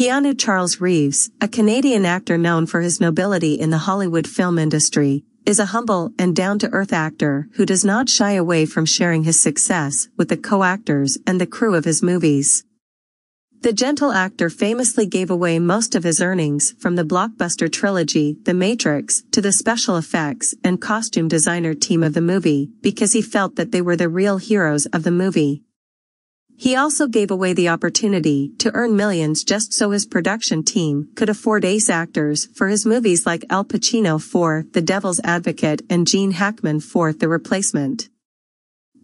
Keanu Charles Reeves, a Canadian actor known for his nobility in the Hollywood film industry, is a humble and down-to-earth actor who does not shy away from sharing his success with the co-actors and the crew of his movies. The gentle actor famously gave away most of his earnings from the blockbuster trilogy The Matrix to the special effects and costume designer team of the movie because he felt that they were the real heroes of the movie. He also gave away the opportunity to earn millions just so his production team could afford ace actors for his movies like Al Pacino for The Devil's Advocate and Gene Hackman for The Replacement.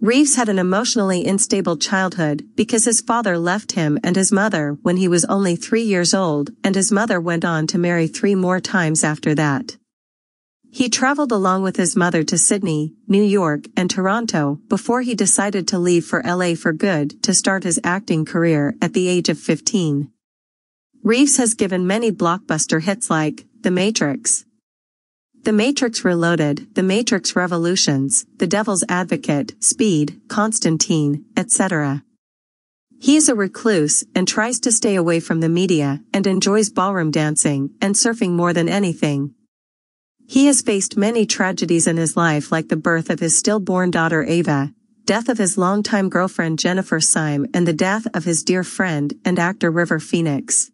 Reeves had an emotionally unstable childhood because his father left him and his mother when he was only three years old and his mother went on to marry three more times after that. He traveled along with his mother to Sydney, New York, and Toronto before he decided to leave for LA for good to start his acting career at the age of 15. Reeves has given many blockbuster hits like The Matrix, The Matrix Reloaded, The Matrix Revolutions, The Devil's Advocate, Speed, Constantine, etc. He is a recluse and tries to stay away from the media and enjoys ballroom dancing and surfing more than anything. He has faced many tragedies in his life like the birth of his stillborn daughter Ava, death of his longtime girlfriend Jennifer Syme and the death of his dear friend and actor River Phoenix.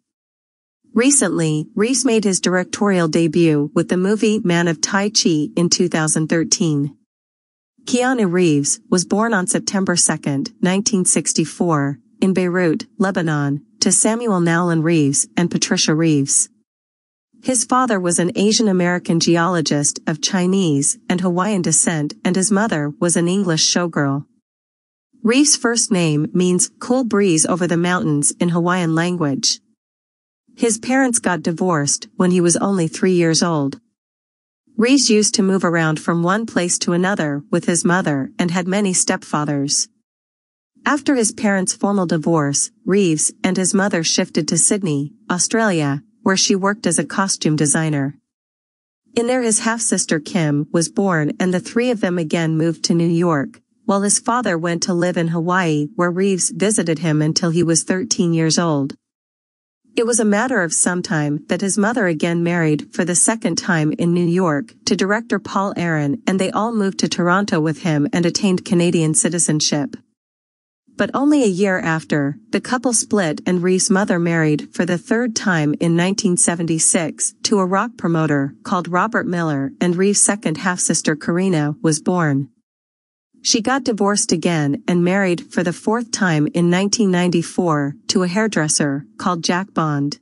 Recently, Reeves made his directorial debut with the movie Man of Tai Chi in 2013. Keanu Reeves was born on September 2, 1964, in Beirut, Lebanon, to Samuel Nowlin Reeves and Patricia Reeves. His father was an Asian American geologist of Chinese and Hawaiian descent and his mother was an English showgirl. Reeves' first name means cool breeze over the mountains in Hawaiian language. His parents got divorced when he was only three years old. Reeves used to move around from one place to another with his mother and had many stepfathers. After his parents' formal divorce, Reeves and his mother shifted to Sydney, Australia, where she worked as a costume designer. In there his half-sister Kim was born and the three of them again moved to New York, while his father went to live in Hawaii where Reeves visited him until he was 13 years old. It was a matter of some time that his mother again married for the second time in New York to director Paul Aaron and they all moved to Toronto with him and attained Canadian citizenship. But only a year after, the couple split and Reeves' mother married for the third time in 1976 to a rock promoter called Robert Miller and Reeves' second half-sister Karina was born. She got divorced again and married for the fourth time in 1994 to a hairdresser called Jack Bond.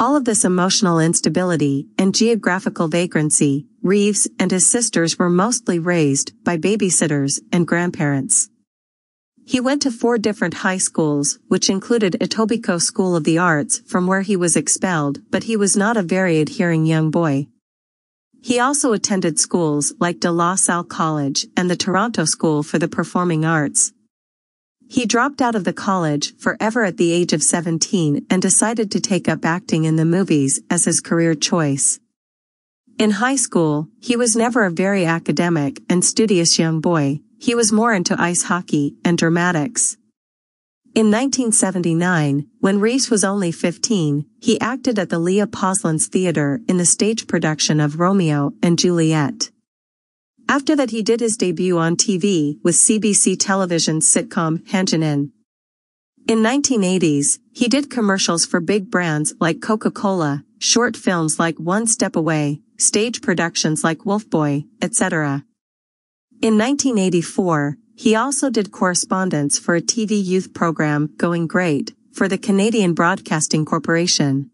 All of this emotional instability and geographical vagrancy, Reeves and his sisters were mostly raised by babysitters and grandparents. He went to four different high schools, which included Etobicoke School of the Arts, from where he was expelled, but he was not a very adhering young boy. He also attended schools like De La Salle College and the Toronto School for the Performing Arts. He dropped out of the college forever at the age of 17 and decided to take up acting in the movies as his career choice. In high school, he was never a very academic and studious young boy, he was more into ice hockey and dramatics. In 1979, when Reeves was only 15, he acted at the Leah Posluns Theatre in the stage production of Romeo and Juliet. After that he did his debut on TV with CBC television's sitcom Hanjin. In 1980s, he did commercials for big brands like Coca-Cola, short films like One Step Away, stage productions like Wolfboy, etc. In 1984, he also did correspondence for a TV youth program, Going Great, for the Canadian Broadcasting Corporation.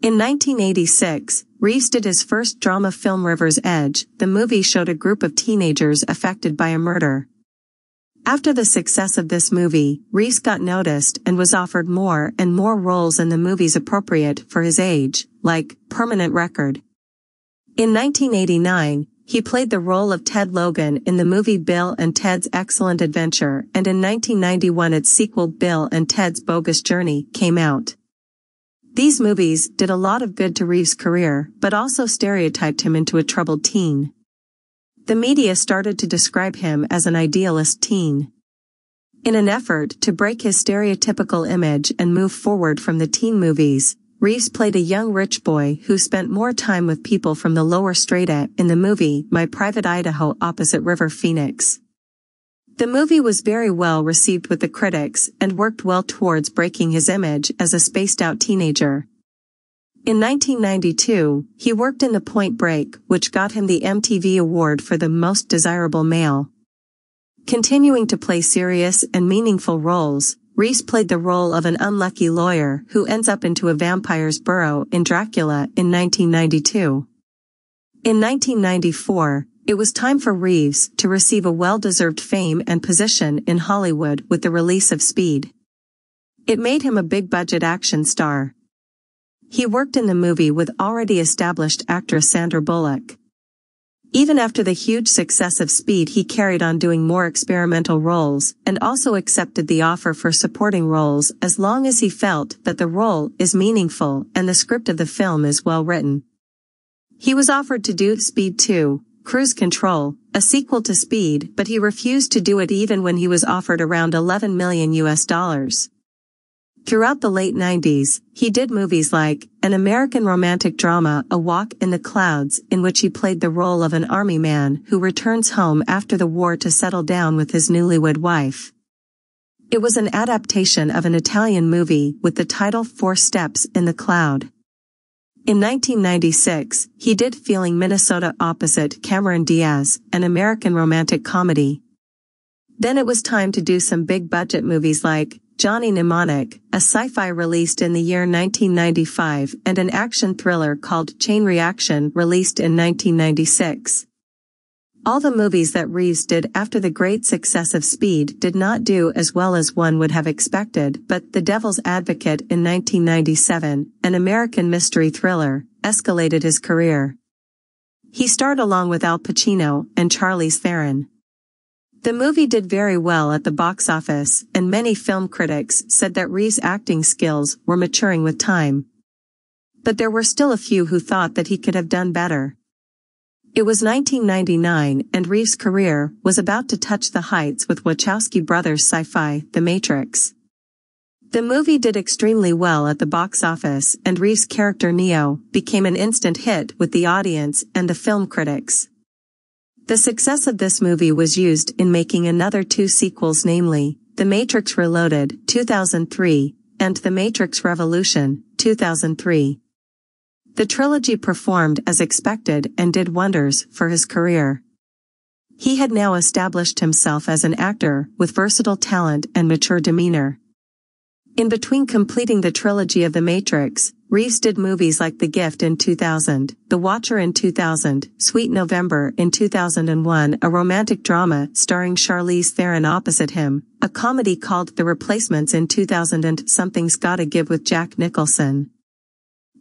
In 1986, Reeves did his first drama film River's Edge. The movie showed a group of teenagers affected by a murder. After the success of this movie, Reeves got noticed and was offered more and more roles in the movies appropriate for his age, like Permanent Record. In 1989, he played the role of Ted Logan in the movie Bill and Ted's Excellent Adventure and in 1991 its sequel Bill and Ted's Bogus Journey came out. These movies did a lot of good to Reeves' career, but also stereotyped him into a troubled teen. The media started to describe him as an idealist teen. In an effort to break his stereotypical image and move forward from the teen movies, Reeves played a young rich boy who spent more time with people from the lower strata in the movie My Private Idaho opposite River Phoenix. The movie was very well received with the critics and worked well towards breaking his image as a spaced-out teenager. In 1992, he worked in The Point Break, which got him the MTV Award for the Most Desirable Male. Continuing to play serious and meaningful roles, Reeves played the role of an unlucky lawyer who ends up into a vampire's burrow in Dracula in 1992. In 1994, it was time for Reeves to receive a well-deserved fame and position in Hollywood with the release of Speed. It made him a big-budget action star. He worked in the movie with already established actress Sandra Bullock. Even after the huge success of Speed he carried on doing more experimental roles and also accepted the offer for supporting roles as long as he felt that the role is meaningful and the script of the film is well written. He was offered to do Speed 2, Cruise Control, a sequel to Speed, but he refused to do it even when he was offered around 11 million US dollars. Throughout the late 90s, he did movies like an American romantic drama A Walk in the Clouds in which he played the role of an army man who returns home after the war to settle down with his newlywed wife. It was an adaptation of an Italian movie with the title Four Steps in the Cloud. In 1996, he did Feeling Minnesota opposite Cameron Diaz, an American romantic comedy. Then it was time to do some big budget movies like Johnny Mnemonic, a sci-fi released in the year 1995 and an action thriller called Chain Reaction released in 1996. All the movies that Reeves did after the great success of Speed did not do as well as one would have expected, but The Devil's Advocate in 1997, an American mystery thriller, escalated his career. He starred along with Al Pacino and Charlize Theron. The movie did very well at the box office, and many film critics said that Reeves' acting skills were maturing with time. But there were still a few who thought that he could have done better. It was 1999 and Reeves' career was about to touch the heights with Wachowski brothers sci-fi, The Matrix. The movie did extremely well at the box office and Reeves' character Neo became an instant hit with the audience and the film critics. The success of this movie was used in making another two sequels namely, The Matrix Reloaded, 2003, and The Matrix Revolution, 2003. The trilogy performed as expected and did wonders for his career. He had now established himself as an actor with versatile talent and mature demeanor. In between completing the trilogy of The Matrix, Reeves did movies like The Gift in 2000, The Watcher in 2000, Sweet November in 2001, a romantic drama starring Charlize Theron opposite him, a comedy called The Replacements in 2000 and Something's Gotta Give with Jack Nicholson.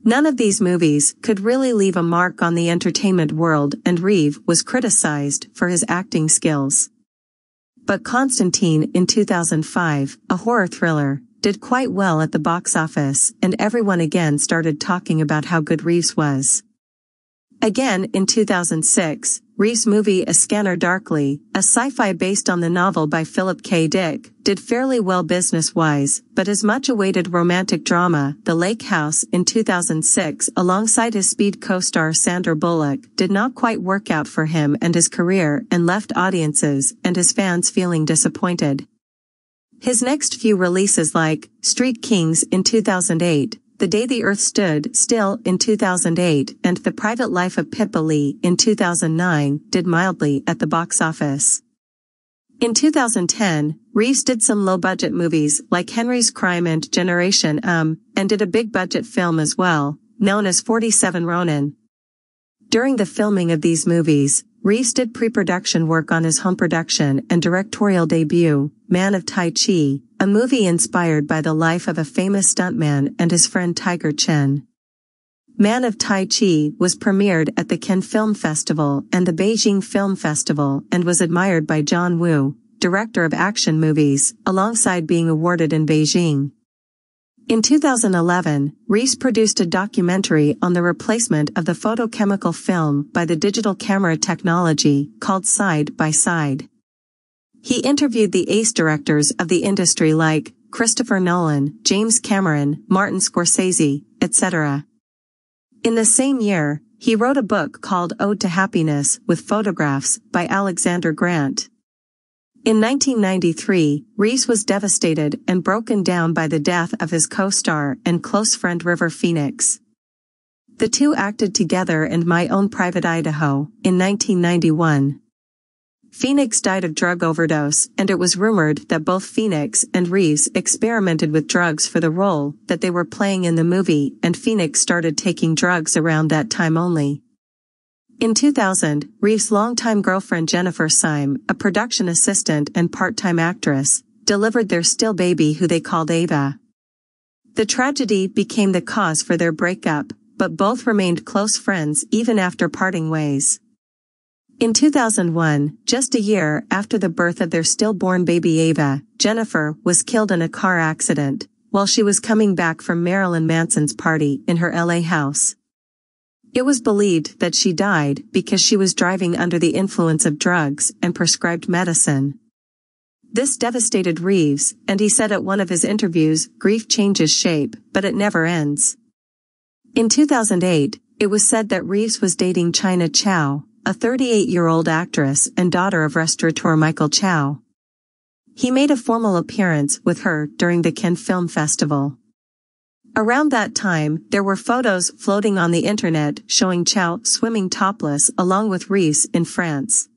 None of these movies could really leave a mark on the entertainment world and Reeve was criticized for his acting skills. But Constantine in 2005, a horror thriller, did quite well at the box office and everyone again started talking about how good Reeves was. Again in 2006, Reeves' movie A Scanner Darkly, a sci-fi based on the novel by Philip K. Dick, did fairly well business-wise, but his much-awaited romantic drama, The Lake House, in 2006, alongside his Speed co-star Sandra Bullock, did not quite work out for him and his career and left audiences and his fans feeling disappointed. His next few releases like Street Kings in 2008, the Day the Earth Stood Still in 2008 and The Private Life of Pippa Lee in 2009 did mildly at the box office. In 2010, Reeves did some low-budget movies like Henry's Crime and Generation Um, and did a big-budget film as well, known as 47 Ronin. During the filming of these movies, Reeves did pre-production work on his home production and directorial debut, Man of Tai Chi, a movie inspired by the life of a famous stuntman and his friend Tiger Chen. Man of Tai Chi was premiered at the Cannes Film Festival and the Beijing Film Festival and was admired by John Woo, director of action movies, alongside being awarded in Beijing. In 2011, Reeves produced a documentary on the replacement of the photochemical film by the digital camera technology called Side by Side. He interviewed the ace directors of the industry like Christopher Nolan, James Cameron, Martin Scorsese, etc. In the same year, he wrote a book called Ode to Happiness with photographs by Alexander Grant. In 1993, Reeves was devastated and broken down by the death of his co-star and close friend River Phoenix. The two acted together in My Own Private Idaho in 1991. Phoenix died of drug overdose, and it was rumored that both Phoenix and Reeves experimented with drugs for the role that they were playing in the movie, and Phoenix started taking drugs around that time only. In 2000, Reeves' longtime girlfriend Jennifer Syme, a production assistant and part-time actress, delivered their still baby who they called Ava. The tragedy became the cause for their breakup, but both remained close friends even after parting ways. In 2001, just a year after the birth of their stillborn baby Ava, Jennifer was killed in a car accident while she was coming back from Marilyn Manson's party in her LA house. It was believed that she died because she was driving under the influence of drugs and prescribed medicine. This devastated Reeves, and he said at one of his interviews, grief changes shape, but it never ends. In 2008, it was said that Reeves was dating China Chow, a 38-year-old actress and daughter of restaurateur Michael Chow. He made a formal appearance with her during the Cannes Film Festival. Around that time, there were photos floating on the internet showing Chow swimming topless along with Reeves in France.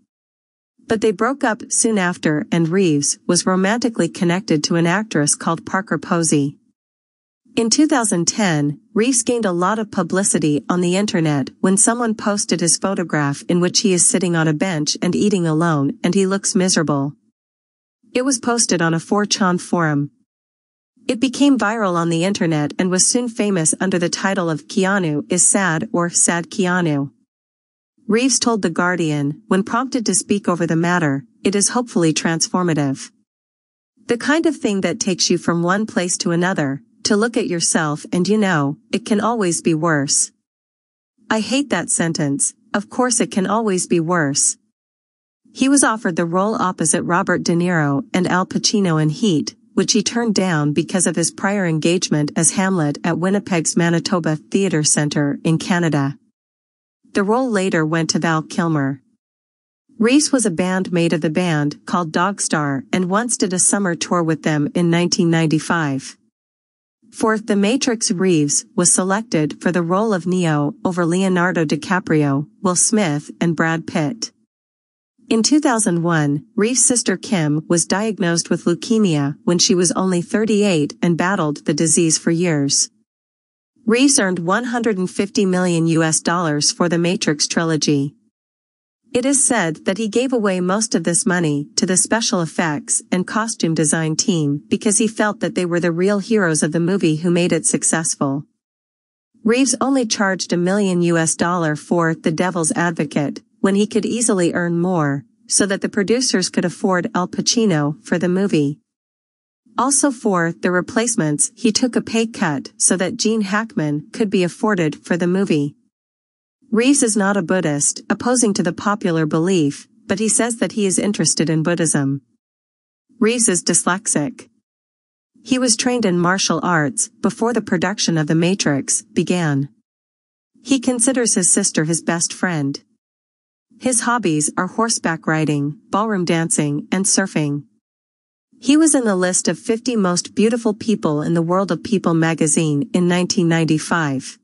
But they broke up soon after and Reeves was romantically connected to an actress called Parker Posey. In 2010, Reeves gained a lot of publicity on the internet when someone posted his photograph in which he is sitting on a bench and eating alone and he looks miserable. It was posted on a 4chan forum. It became viral on the internet and was soon famous under the title of Keanu is sad or Sad Keanu. Reeves told The Guardian, when prompted to speak over the matter, it is hopefully transformative. The kind of thing that takes you from one place to another, to look at yourself and you know, it can always be worse. I hate that sentence, of course it can always be worse. He was offered the role opposite Robert De Niro and Al Pacino in Heat, which he turned down because of his prior engagement as Hamlet at Winnipeg's Manitoba Theatre Centre in Canada. The role later went to Val Kilmer. Reeves was a bandmate of the band called Dogstar and once did a summer tour with them in 1995. Fourth, The Matrix Reeves was selected for the role of Neo over Leonardo DiCaprio, Will Smith, and Brad Pitt. In 2001, Reeves' sister Kim was diagnosed with leukemia when she was only 38 and battled the disease for years. Reeves earned 150 million US dollars for the Matrix trilogy. It is said that he gave away most of this money to the special effects and costume design team because he felt that they were the real heroes of the movie who made it successful. Reeves only charged a million US dollar for The Devil's Advocate when he could easily earn more, so that the producers could afford Al Pacino for the movie. Also for The Replacements, he took a pay cut so that Gene Hackman could be afforded for the movie. Reeves is not a Buddhist, opposing to the popular belief, but he says that he is interested in Buddhism. Reeves is dyslexic. He was trained in martial arts before the production of The Matrix began. He considers his sister his best friend. His hobbies are horseback riding, ballroom dancing, and surfing. He was in the list of 50 most beautiful people in the world of People magazine in 1995.